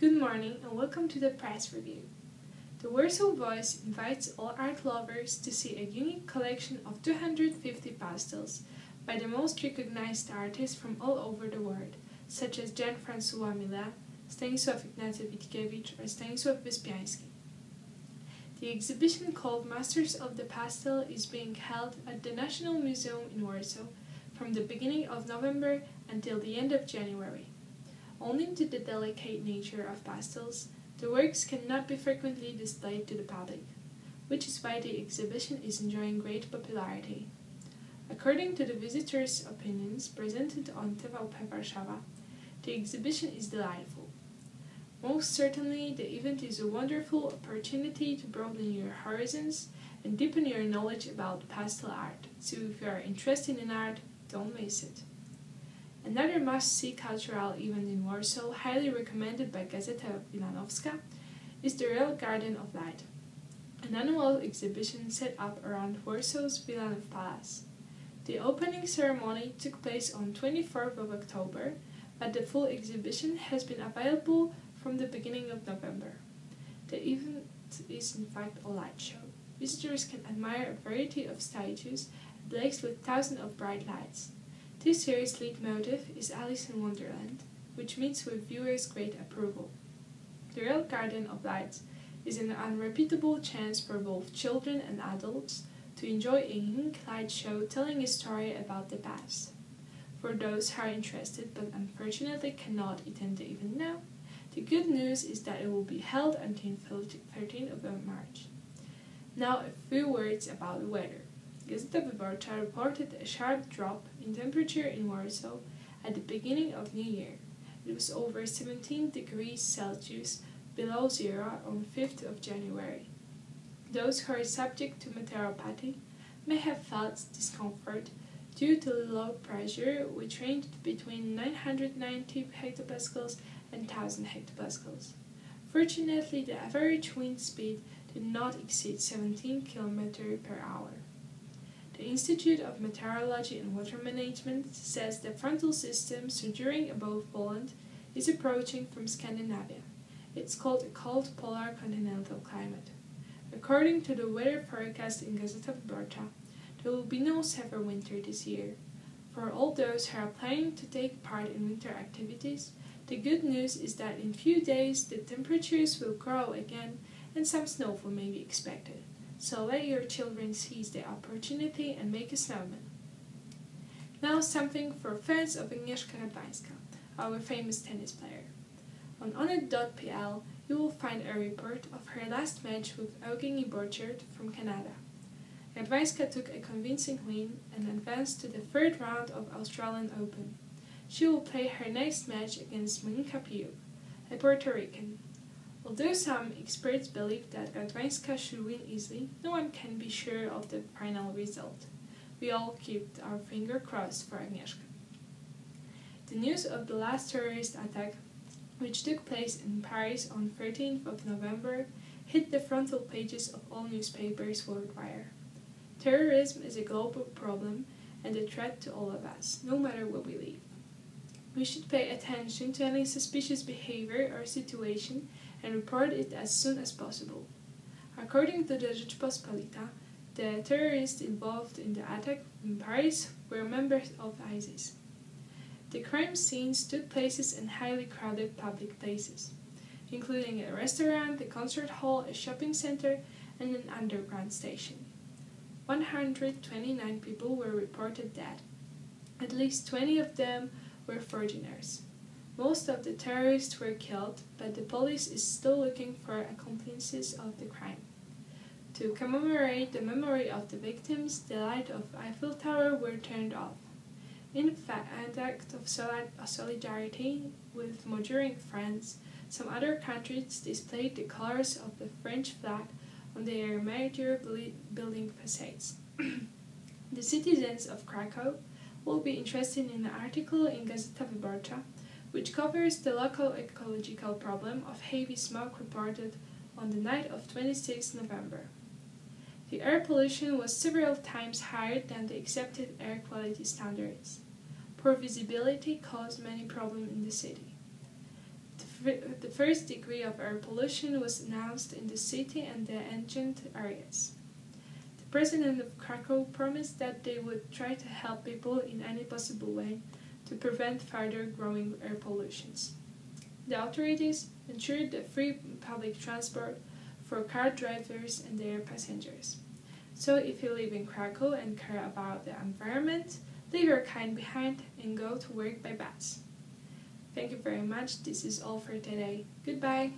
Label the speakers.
Speaker 1: Good morning and welcome to the press review. The Warsaw Voice invites all art lovers to see a unique collection of 250 pastels by the most recognized artists from all over the world, such as Jean-François Millet, Stanisław Ignacy Witkiewicz, or Stanisław Wyspiański. The exhibition called Masters of the Pastel is being held at the National Museum in Warsaw from the beginning of November until the end of January. Owing to the delicate nature of pastels, the works cannot be frequently displayed to the public, which is why the exhibition is enjoying great popularity. According to the visitors' opinions presented on TVP Warszawa, the exhibition is delightful. Most certainly, the event is a wonderful opportunity to broaden your horizons and deepen your knowledge about pastel art. So if you are interested in art, don't miss it. Another must-see cultural event in Warsaw, highly recommended by Gazeta Wilanowska, is the Royal Garden of Light, an annual exhibition set up around Warsaw's Wilanów Palace. The opening ceremony took place on 24th of October, but the full exhibition has been available from the beginning of November. The event is in fact a light show. Visitors can admire a variety of statues ablaze with thousands of bright lights. This year's leitmotif is Alice in Wonderland, which meets with viewers' great approval. The Royal Garden of Lights is an unrepeatable chance for both children and adults to enjoy a unique light show telling a story about the past. For those who are interested but unfortunately cannot attend the event now, the good news is that it will be held until 13th of March. Now a few words about the weather. Gazeta Wyborcza reported a sharp drop in temperature in Warsaw at the beginning of New Year. It was over 17 degrees Celsius below zero on 5th of January. Those who are subject to meteoropathy may have felt discomfort due to low pressure, which ranged between 990 hectopascals and 1000 hectopascals. Fortunately, the average wind speed did not exceed 17 km per hour. The Institute of Meteorology and Water Management says the frontal system sojourning above Poland is approaching from Scandinavia. It's called a cold polar continental climate. According to the weather forecast in Gazeta Wyborcza, there will be no severe winter this year. For all those who are planning to take part in winter activities, the good news is that in few days the temperatures will grow again and some snowfall may be expected so let your children seize the opportunity and make a snowman. Now something for fans of Agnieszka Radwańska, our famous tennis player. On onet.pl you will find a report of her last match with Eugenie Bouchard from Canada. Radwańska took a convincing win and advanced to the third round of Australian Open. She will play her next match against Monica Puig, a Puerto Rican. Although some experts believe that Radwańska should win easily, no one can be sure of the final result. We all keep our finger crossed for Agnieszka. The news of the last terrorist attack, which took place in Paris on 13th of November, hit the frontal pages of all newspapers worldwide. Terrorism is a global problem and a threat to all of us, no matter where we live. We should pay attention to any suspicious behavior or situation and report it as soon as possible. According to the Rzeczpospolita, the terrorists involved in the attack in Paris were members of ISIS. The crime scenes took place in highly crowded public places, including a restaurant, a concert hall, a shopping center, and an underground station. 129 people were reported dead. At least 20 of them were foreigners. Most of the terrorists were killed, but the police is still looking for accomplices of the crime. To commemorate the memory of the victims, the light of Eiffel Tower were turned off. In an act of solidarity with Majoring France, some other countries displayed the colors of the French flag on their major building facades. the citizens of Krakow will be interested in an article in Gazeta Wyborcza which covers the local ecological problem of heavy smoke reported on the night of 26 November. The air pollution was several times higher than the accepted air quality standards. Poor visibility caused many problems in the city. The first degree of air pollution was announced in the city and the adjacent areas. The president of Krakow promised that they would try to help people in any possible way to prevent further growing air pollutions. The authorities ensured the free public transport for car drivers and their passengers. So if you live in Krakow and care about the environment, leave your kind behind and go to work by bus. Thank you very much. This is all for today. Goodbye.